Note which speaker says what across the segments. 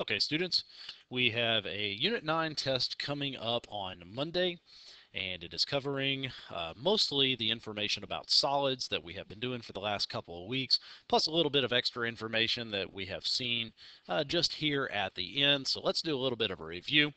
Speaker 1: Okay, students, we have a Unit 9 test coming up on Monday, and it is covering uh, mostly the information about solids that we have been doing for the last couple of weeks, plus a little bit of extra information that we have seen uh, just here at the end. So let's do a little bit of a review.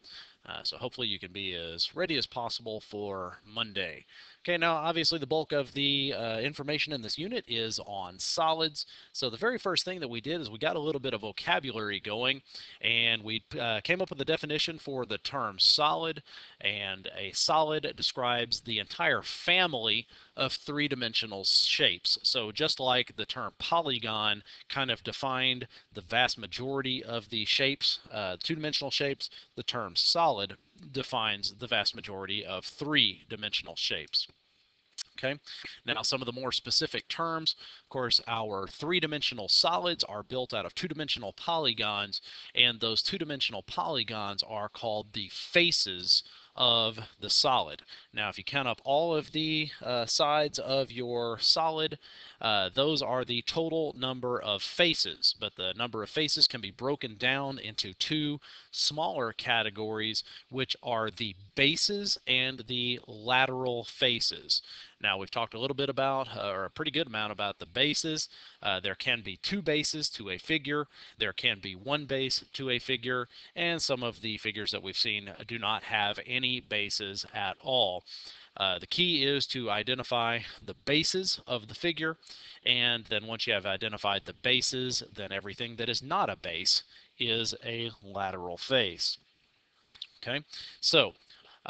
Speaker 1: Uh, so hopefully you can be as ready as possible for Monday. Okay, now obviously the bulk of the uh, information in this unit is on solids. So the very first thing that we did is we got a little bit of vocabulary going and we uh, came up with a definition for the term solid. And a solid describes the entire family of three-dimensional shapes. So just like the term polygon kind of defined the vast majority of the shapes, uh, two-dimensional shapes, the term solid defines the vast majority of three-dimensional shapes. Okay, now some of the more specific terms, of course, our three-dimensional solids are built out of two-dimensional polygons, and those two-dimensional polygons are called the faces of the solid. Now, if you count up all of the uh, sides of your solid, uh, those are the total number of faces, but the number of faces can be broken down into two smaller categories, which are the bases and the lateral faces. Now, we've talked a little bit about, uh, or a pretty good amount about the bases. Uh, there can be two bases to a figure. There can be one base to a figure. And some of the figures that we've seen do not have any bases at all. Uh, the key is to identify the bases of the figure, and then once you have identified the bases, then everything that is not a base is a lateral face. Okay, so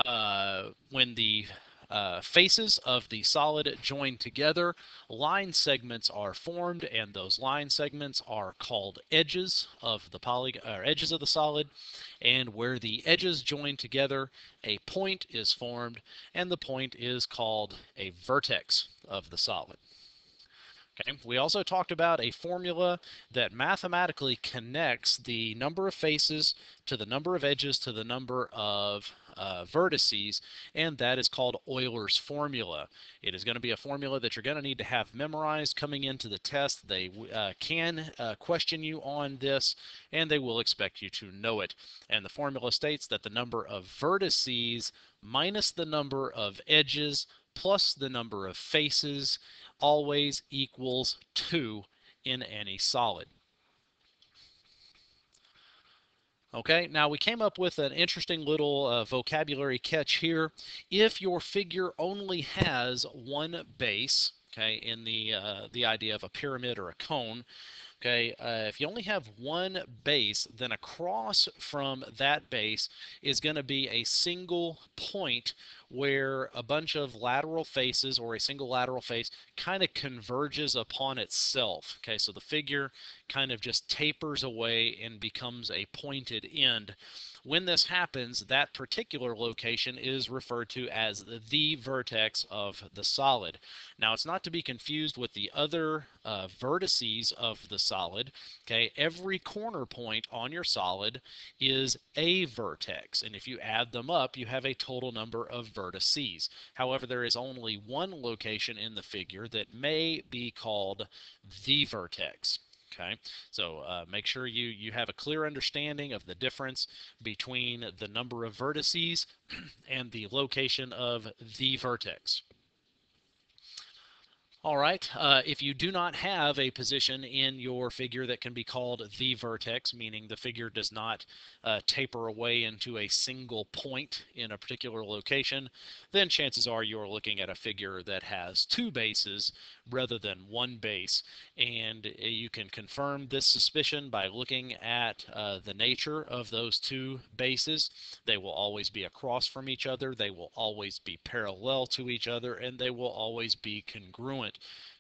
Speaker 1: uh, when the uh, faces of the solid join together, line segments are formed, and those line segments are called edges of the poly or edges of the solid. And where the edges join together, a point is formed, and the point is called a vertex of the solid. Okay. We also talked about a formula that mathematically connects the number of faces to the number of edges to the number of uh, vertices, and that is called Euler's formula. It is going to be a formula that you're going to need to have memorized coming into the test. They uh, can uh, question you on this, and they will expect you to know it. And the formula states that the number of vertices minus the number of edges plus the number of faces always equals 2 in any solid. Okay, now we came up with an interesting little uh, vocabulary catch here. If your figure only has one base, okay, in the, uh, the idea of a pyramid or a cone, Okay, uh, if you only have one base, then across from that base is going to be a single point where a bunch of lateral faces or a single lateral face kind of converges upon itself. Okay, so the figure kind of just tapers away and becomes a pointed end. When this happens, that particular location is referred to as the vertex of the solid. Now, it's not to be confused with the other uh, vertices of the solid. Okay, every corner point on your solid is a vertex, and if you add them up, you have a total number of vertices. However, there is only one location in the figure that may be called the vertex. Okay, so uh, make sure you, you have a clear understanding of the difference between the number of vertices and the location of the vertex. All right, uh, if you do not have a position in your figure that can be called the vertex, meaning the figure does not uh, taper away into a single point in a particular location, then chances are you're looking at a figure that has two bases rather than one base. And uh, you can confirm this suspicion by looking at uh, the nature of those two bases. They will always be across from each other, they will always be parallel to each other, and they will always be congruent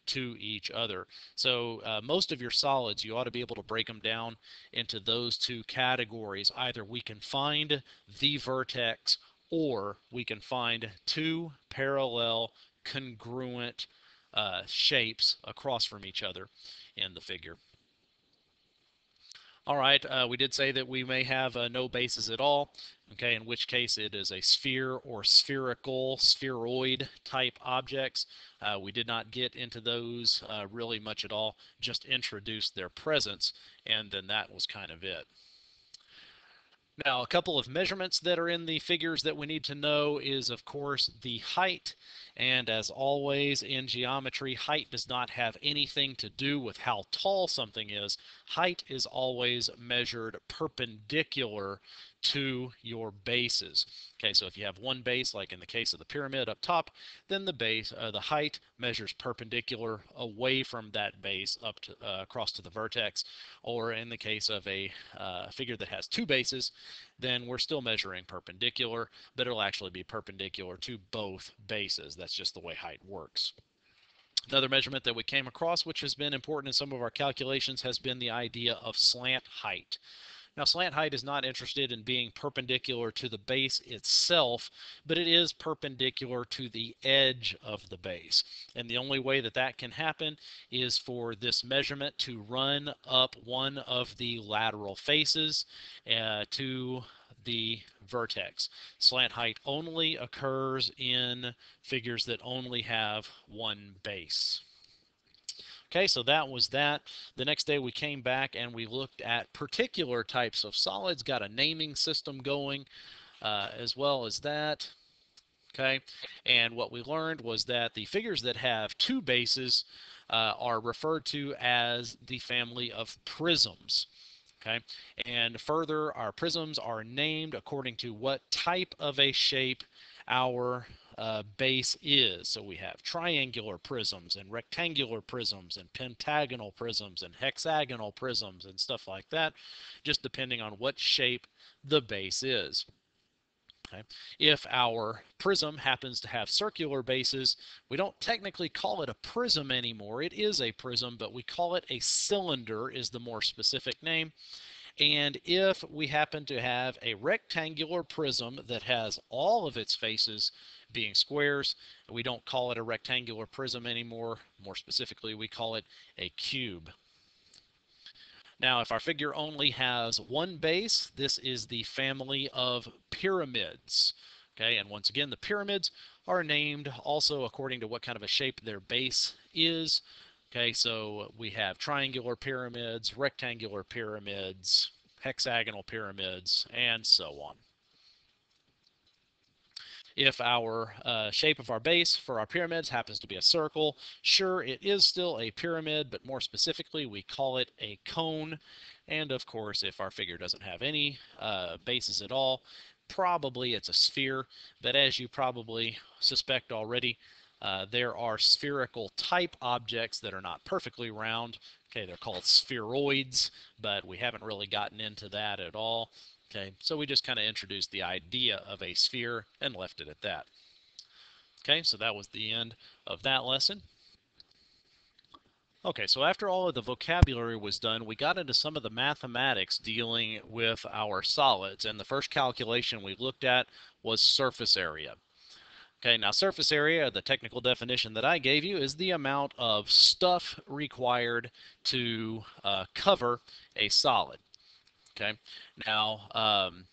Speaker 1: to each other. So uh, most of your solids, you ought to be able to break them down into those two categories. Either we can find the vertex or we can find two parallel congruent uh, shapes across from each other in the figure. All right, uh, we did say that we may have uh, no bases at all, okay, in which case it is a sphere or spherical, spheroid type objects. Uh, we did not get into those uh, really much at all, just introduced their presence, and then that was kind of it. Now, a couple of measurements that are in the figures that we need to know is, of course, the height. And as always in geometry, height does not have anything to do with how tall something is. Height is always measured perpendicular to your bases. Okay, so if you have one base, like in the case of the pyramid up top, then the base, uh, the height measures perpendicular away from that base up to uh, across to the vertex. Or in the case of a uh, figure that has two bases, then we're still measuring perpendicular, but it'll actually be perpendicular to both bases. That's just the way height works. Another measurement that we came across, which has been important in some of our calculations, has been the idea of slant height. Now, slant height is not interested in being perpendicular to the base itself, but it is perpendicular to the edge of the base. And the only way that that can happen is for this measurement to run up one of the lateral faces uh, to the vertex. Slant height only occurs in figures that only have one base. Okay, so that was that. The next day we came back and we looked at particular types of solids, got a naming system going uh, as well as that. Okay, and what we learned was that the figures that have two bases uh, are referred to as the family of prisms. Okay, and further, our prisms are named according to what type of a shape our uh, base is. So we have triangular prisms and rectangular prisms and pentagonal prisms and hexagonal prisms and stuff like that, just depending on what shape the base is. Okay. If our prism happens to have circular bases, we don't technically call it a prism anymore. It is a prism, but we call it a cylinder is the more specific name. And if we happen to have a rectangular prism that has all of its faces being squares, we don't call it a rectangular prism anymore. More specifically, we call it a cube. Now, if our figure only has one base, this is the family of pyramids. Okay, and once again, the pyramids are named also according to what kind of a shape their base is. Okay, so we have triangular pyramids, rectangular pyramids, hexagonal pyramids, and so on. If our uh, shape of our base for our pyramids happens to be a circle, sure, it is still a pyramid, but more specifically, we call it a cone. And of course, if our figure doesn't have any uh, bases at all, probably it's a sphere. But as you probably suspect already, uh, there are spherical type objects that are not perfectly round. Okay, they're called spheroids, but we haven't really gotten into that at all. Okay, so we just kind of introduced the idea of a sphere and left it at that. Okay, so that was the end of that lesson. Okay, so after all of the vocabulary was done, we got into some of the mathematics dealing with our solids. And the first calculation we looked at was surface area. Okay, now surface area, the technical definition that I gave you, is the amount of stuff required to uh, cover a solid. Okay, now um,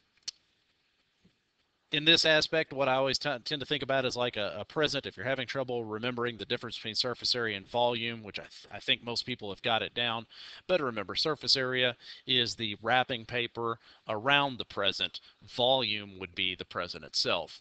Speaker 1: in this aspect, what I always tend to think about is like a, a, present. If you're having trouble remembering the difference between surface area and volume, which I, th I think most people have got it down, better remember surface area is the wrapping paper around the present. Volume would be the present itself.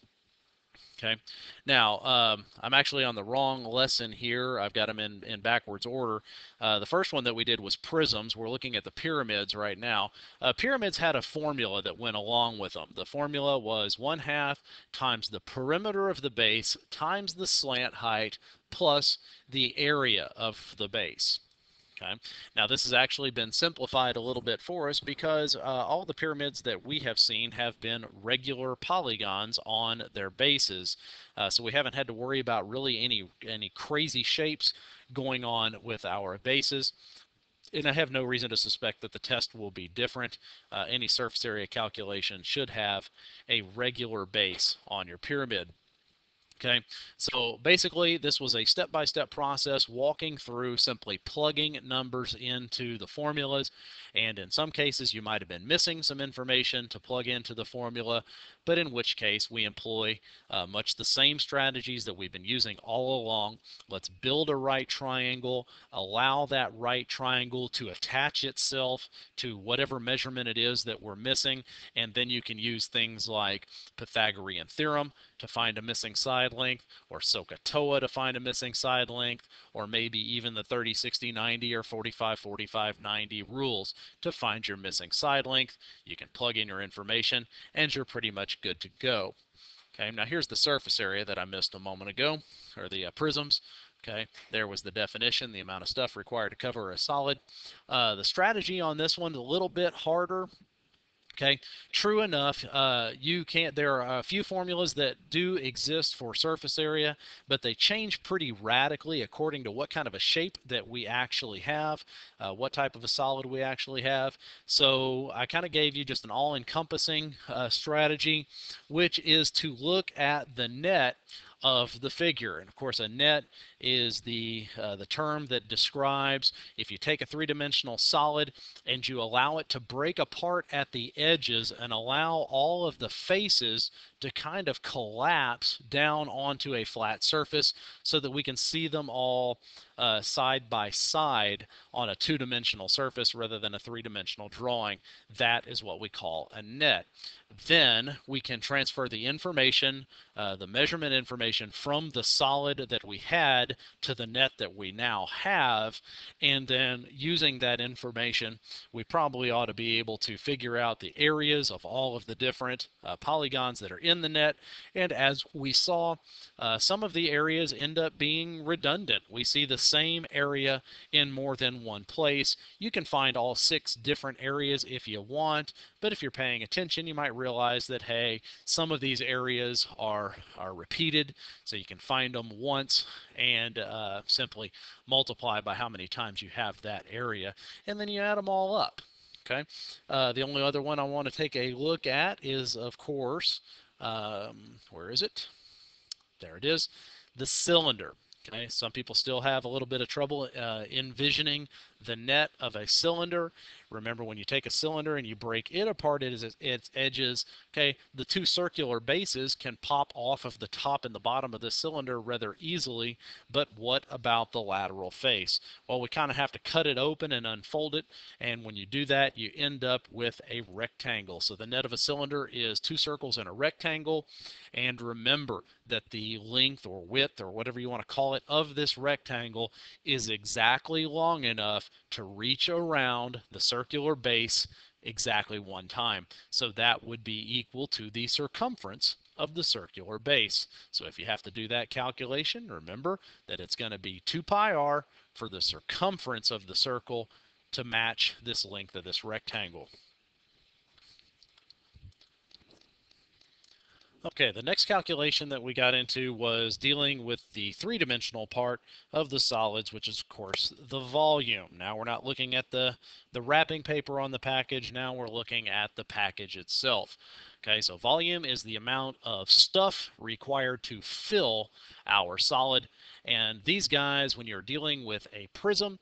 Speaker 1: Okay. Now, um, I'm actually on the wrong lesson here. I've got them in, in backwards order. Uh, the first one that we did was prisms. We're looking at the pyramids right now. Uh, pyramids had a formula that went along with them. The formula was 1 half times the perimeter of the base times the slant height plus the area of the base. Okay. Now this has actually been simplified a little bit for us because uh, all the pyramids that we have seen have been regular polygons on their bases. Uh, so we haven't had to worry about really any any crazy shapes going on with our bases. And I have no reason to suspect that the test will be different. Uh, any surface area calculation should have a regular base on your pyramid. Okay, so basically this was a step-by-step process walking through simply plugging numbers into the formulas and in some cases you might have been missing some information to plug into the formula but in which case we employ uh, much the same strategies that we've been using all along. Let's build a right triangle, allow that right triangle to attach itself to whatever measurement it is that we're missing and then you can use things like Pythagorean theorem to find a missing side length, or SOHCAHTOA to find a missing side length, or maybe even the 30, 60, 90 or 45, 45, 90 rules to find your missing side length. You can plug in your information and you're pretty much good to go. Okay, now here's the surface area that I missed a moment ago, or the uh, prisms. Okay, there was the definition, the amount of stuff required to cover a solid. Uh, the strategy on this one is a little bit harder Okay, true enough, uh, you can't. There are a few formulas that do exist for surface area, but they change pretty radically according to what kind of a shape that we actually have, uh, what type of a solid we actually have. So I kind of gave you just an all-encompassing uh, strategy, which is to look at the net of the figure. And of course, a net is the uh, the term that describes if you take a three-dimensional solid and you allow it to break apart at the edges and allow all of the faces to kind of collapse down onto a flat surface so that we can see them all uh, side by side on a two-dimensional surface rather than a three-dimensional drawing. That is what we call a net. Then we can transfer the information, uh, the measurement information from the solid that we had to the net that we now have. And then using that information, we probably ought to be able to figure out the areas of all of the different uh, polygons that are in the net. And as we saw, uh, some of the areas end up being redundant. We see the same area in more than one place. You can find all six different areas if you want, but if you're paying attention, you might realize that, hey, some of these areas are, are repeated, so you can find them once and uh, simply multiply by how many times you have that area, and then you add them all up. Okay. Uh, the only other one I want to take a look at is, of course, um, where is it? There it is, the cylinder. Okay, some people still have a little bit of trouble uh, envisioning the net of a cylinder. Remember, when you take a cylinder and you break it apart it is its edges, okay, the two circular bases can pop off of the top and the bottom of the cylinder rather easily. But what about the lateral face? Well, we kind of have to cut it open and unfold it. And when you do that, you end up with a rectangle. So the net of a cylinder is two circles and a rectangle. And remember that the length or width or whatever you want to call it of this rectangle is exactly long enough to reach around the circular base exactly one time. So that would be equal to the circumference of the circular base. So if you have to do that calculation, remember that it's going to be 2 pi r for the circumference of the circle to match this length of this rectangle. Okay, the next calculation that we got into was dealing with the three-dimensional part of the solids, which is, of course, the volume. Now we're not looking at the, the wrapping paper on the package. Now we're looking at the package itself. Okay, so volume is the amount of stuff required to fill our solid. And these guys, when you're dealing with a prism,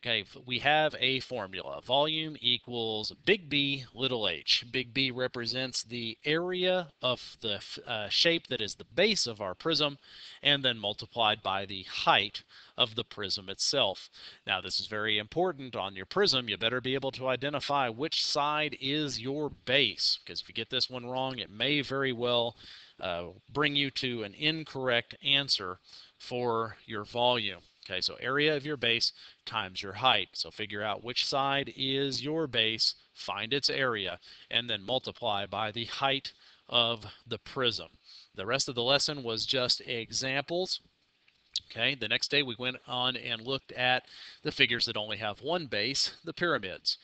Speaker 1: Okay, we have a formula. Volume equals big B, little h. Big B represents the area of the uh, shape that is the base of our prism, and then multiplied by the height of the prism itself. Now, this is very important on your prism. You better be able to identify which side is your base, because if you get this one wrong, it may very well uh, bring you to an incorrect answer for your volume. Okay, so area of your base times your height. So figure out which side is your base, find its area, and then multiply by the height of the prism. The rest of the lesson was just examples. Okay, the next day we went on and looked at the figures that only have one base, the pyramids.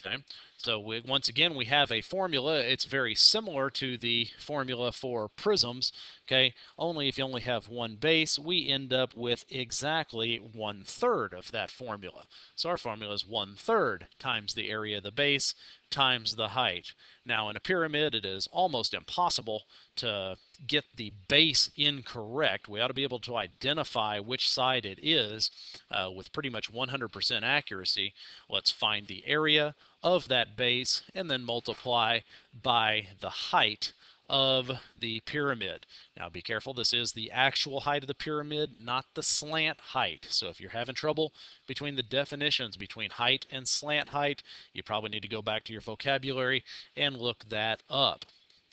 Speaker 1: Okay, so we, once again, we have a formula. It's very similar to the formula for prisms. Okay, only if you only have one base, we end up with exactly one third of that formula. So our formula is one third times the area of the base times the height. Now in a pyramid, it is almost impossible to get the base incorrect, we ought to be able to identify which side it is uh, with pretty much 100% accuracy. Let's find the area of that base and then multiply by the height of the pyramid. Now be careful, this is the actual height of the pyramid, not the slant height. So if you're having trouble between the definitions between height and slant height, you probably need to go back to your vocabulary and look that up.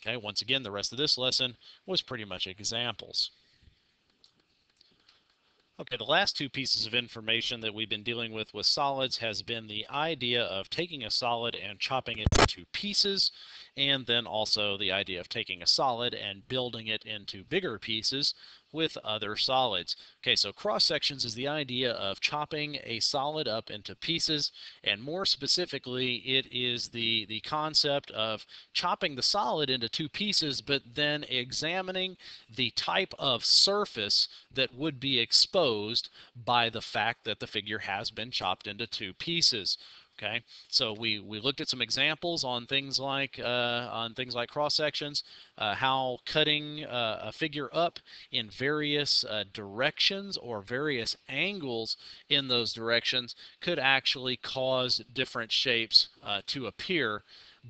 Speaker 1: Okay, once again, the rest of this lesson was pretty much examples. Okay, the last two pieces of information that we've been dealing with with solids has been the idea of taking a solid and chopping it into pieces, and then also the idea of taking a solid and building it into bigger pieces with other solids. Okay, so cross sections is the idea of chopping a solid up into pieces, and more specifically, it is the, the concept of chopping the solid into two pieces, but then examining the type of surface that would be exposed by the fact that the figure has been chopped into two pieces. Okay, so we, we looked at some examples on things like uh, on things like cross sections, uh, how cutting uh, a figure up in various uh, directions or various angles in those directions could actually cause different shapes uh, to appear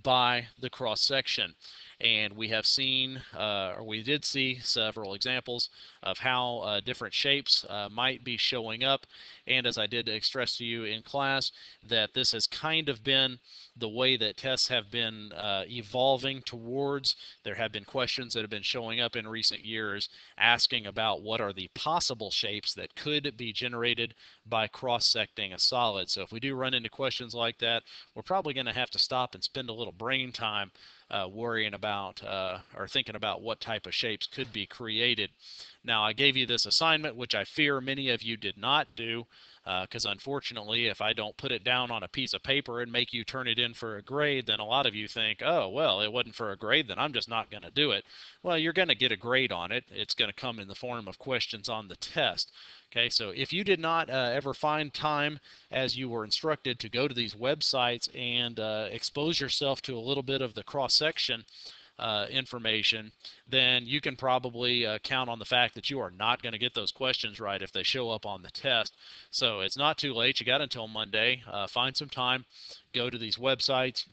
Speaker 1: by the cross section and we have seen, uh, or we did see several examples of how uh, different shapes uh, might be showing up. And as I did express to you in class, that this has kind of been the way that tests have been uh, evolving towards. There have been questions that have been showing up in recent years asking about what are the possible shapes that could be generated by cross-secting a solid. So if we do run into questions like that, we're probably going to have to stop and spend a little brain time uh, worrying about uh, or thinking about what type of shapes could be created. Now, I gave you this assignment, which I fear many of you did not do, because uh, unfortunately, if I don't put it down on a piece of paper and make you turn it in for a grade, then a lot of you think, oh, well, it wasn't for a grade, then I'm just not going to do it. Well, you're going to get a grade on it. It's going to come in the form of questions on the test. Okay, so if you did not uh, ever find time as you were instructed to go to these websites and uh, expose yourself to a little bit of the cross section uh, information, then you can probably uh, count on the fact that you are not going to get those questions right if they show up on the test. So it's not too late. You got until Monday. Uh, find some time, go to these websites,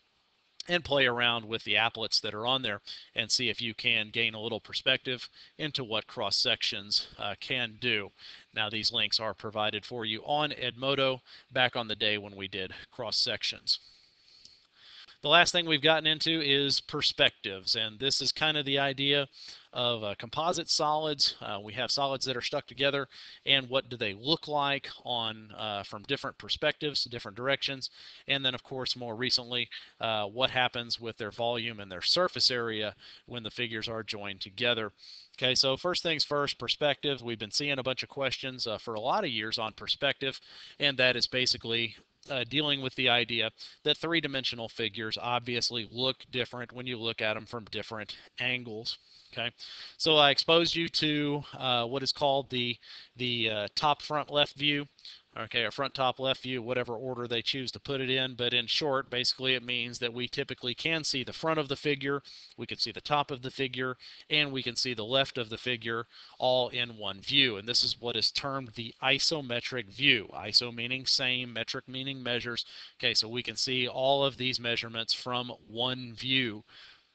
Speaker 1: and play around with the applets that are on there and see if you can gain a little perspective into what cross sections uh, can do. Now these links are provided for you on Edmodo back on the day when we did cross sections. The last thing we've gotten into is perspectives, and this is kind of the idea of uh, composite solids. Uh, we have solids that are stuck together, and what do they look like on uh, from different perspectives, different directions, and then of course more recently, uh, what happens with their volume and their surface area when the figures are joined together. Okay, so first things first, perspective. We've been seeing a bunch of questions uh, for a lot of years on perspective, and that is basically uh, dealing with the idea that three-dimensional figures obviously look different when you look at them from different angles. Okay, so I exposed you to uh, what is called the the uh, top front left view okay, a front top left view, whatever order they choose to put it in. But in short, basically it means that we typically can see the front of the figure, we can see the top of the figure, and we can see the left of the figure all in one view. And this is what is termed the isometric view. Iso meaning same, metric meaning measures. Okay, so we can see all of these measurements from one view.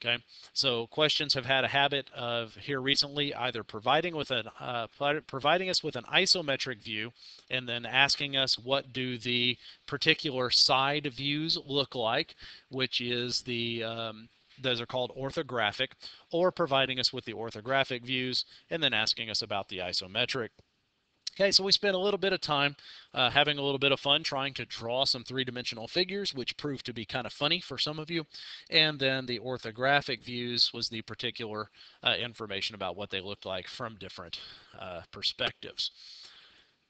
Speaker 1: Okay, so questions have had a habit of here recently either providing with an uh, providing us with an isometric view and then asking us what do the particular side views look like, which is the um, those are called orthographic, or providing us with the orthographic views and then asking us about the isometric. Okay, so we spent a little bit of time uh, having a little bit of fun trying to draw some three-dimensional figures, which proved to be kind of funny for some of you. And then the orthographic views was the particular uh, information about what they looked like from different uh, perspectives.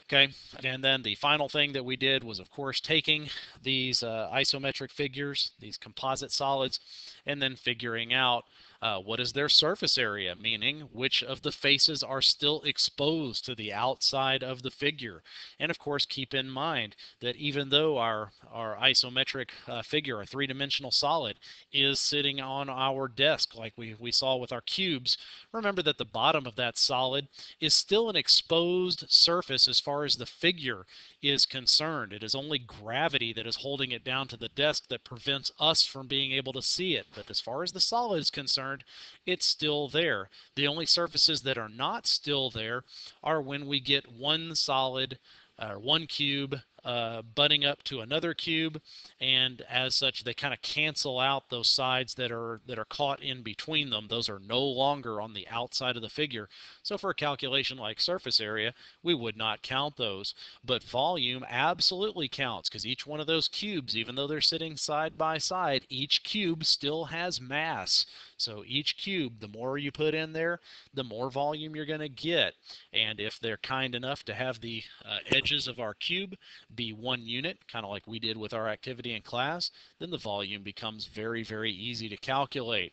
Speaker 1: Okay, and then the final thing that we did was, of course, taking these uh, isometric figures, these composite solids, and then figuring out Uh, what is their surface area, meaning which of the faces are still exposed to the outside of the figure. And of course, keep in mind that even though our, our isometric uh, figure, our three-dimensional solid, is sitting on our desk like we, we saw with our cubes, remember that the bottom of that solid is still an exposed surface as far as the figure is concerned. It is only gravity that is holding it down to the desk that prevents us from being able to see it. But as far as the solid is concerned, it's still there. The only surfaces that are not still there are when we get one solid or uh, one cube uh, butting up to another cube, and as such, they kind of cancel out those sides that are that are caught in between them. Those are no longer on the outside of the figure. So for a calculation like surface area, we would not count those. But volume absolutely counts because each one of those cubes, even though they're sitting side by side, each cube still has mass. So each cube, the more you put in there, the more volume you're going to get. And if they're kind enough to have the uh, edges of our cube be one unit, kind of like we did with our activity in class, then the volume becomes very, very easy to calculate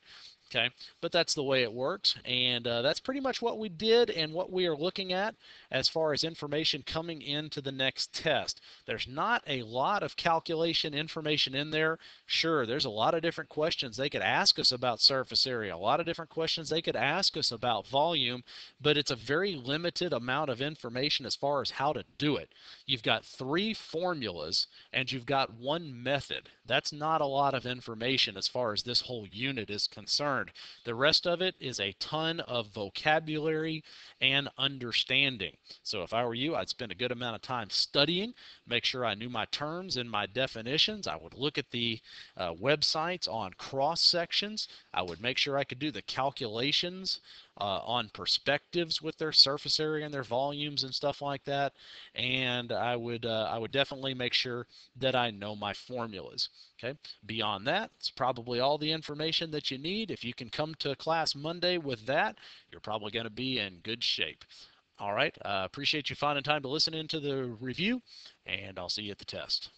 Speaker 1: okay but that's the way it works and uh, that's pretty much what we did and what we are looking at as far as information coming into the next test. There's not a lot of calculation information in there. Sure there's a lot of different questions they could ask us about surface area a lot of different questions they could ask us about volume but it's a very limited amount of information as far as how to do it. You've got three formulas and you've got one method. That's not a lot of information as far as this whole unit is concerned the rest of it is a ton of vocabulary and understanding. So if I were you, I'd spend a good amount of time studying, make sure I knew my terms and my definitions. I would look at the uh, websites on cross sections. I would make sure I could do the calculations uh, on perspectives with their surface area and their volumes and stuff like that. And I would uh, I would definitely make sure that I know my formulas. Okay. Beyond that, it's probably all the information that you need. If you can come to class Monday with that, you're probably going to be in good shape. All right. Uh, appreciate you finding time to listen into the review, and I'll see you at the test.